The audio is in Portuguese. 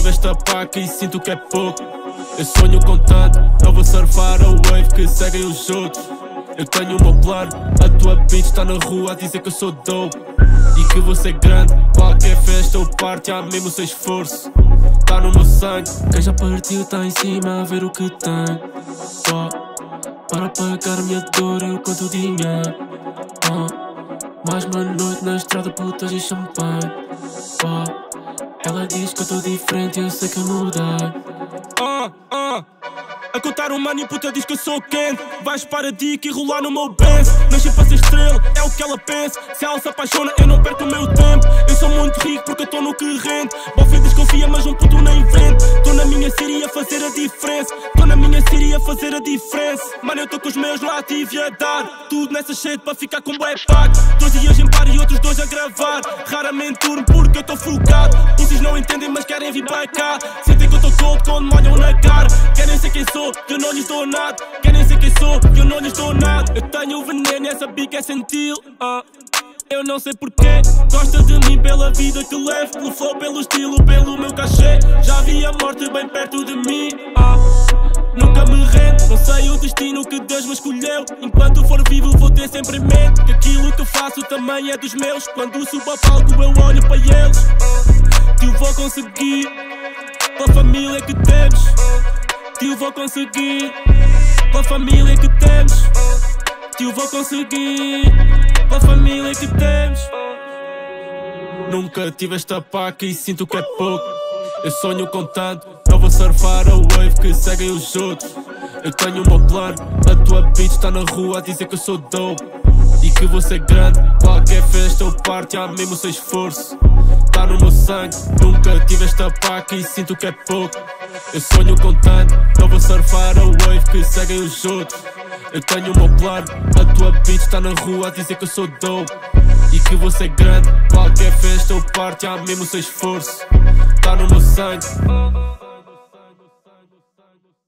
tive esta paca e sinto que é pouco. Eu sonho com tanto, não vou surfar a wave que seguem os outros. Eu tenho o meu plano, a tua bitch está na rua a dizer que eu sou dope. E que vou ser grande, qualquer festa ou parte, há mesmo sem esforço. Tá no meu sangue, quem já partiu tá em cima a ver o que tem. Oh, para pagar minha dor eu conto dinheiro. Oh, mais uma noite na estrada, putas e champanhe. Oh, ela diz que eu tô diferente, eu sei que mudei. Ah, ah. A contar um money, puta diz que eu sou quente. Vais para a dica e rolar no meu Benz. Nasci para ser estrela, é o que ela pensa. Se ela se apaixona, eu não perco o meu tempo. Eu sou muito rico porque eu tô no que rende. Bofe desconfia, mas um puto nem vende. Fazer a diferença. Tô na minha série a fazer a diferença. Mano, eu tô com os meus lá, tive a dar. Tudo nessa shit para ficar com bué pago. Dois dias em par e outros dois a gravar. Raramente turno porque eu tô focado. Vocês não entendem, mas querem vir para cá. Sentem que eu tô cold quando molham na cara. Querem ser quem sou, eu não lhes dou nada. Querem ser quem sou, eu não lhes dou nada. Eu tenho veneno e essa bica é sentil. ah. Eu não sei porquê, gosta de mim pela vida que levo, pelo flow, pelo estilo, pelo meu cachê. Já vi a morte bem perto de mim. ah. Nunca me rendo, não sei o destino que Deus me escolheu. Enquanto for vivo, vou ter sempre em mente que aquilo que faço também é dos meus. Quando subo a palco, eu olho para eles. ah. Tio, vou conseguir, pela família que temos. Tio, vou conseguir, pela família que temos. Tio, vou conseguir, pela família que temos. Nunca tive esta paca e sinto que é pouco. Eu sonho com tanto, não vou surfar a wave que seguem os outros. Eu tenho o meu plano, a tua bitch está na rua a dizer que eu sou dope. E que vou ser grande, qualquer festa ou parte, há mesmo sem esforço. Tá no meu sangue, nunca tive esta paca e sinto que é pouco. Eu sonho com tanto, não vou surfar a wave que seguem os outros. Eu tenho o meu plano, a tua bitch está na rua a dizer que eu sou dope. E que vou ser grande, qualquer festa ou parte, há mesmo sem esforço. Tá no meu sangue.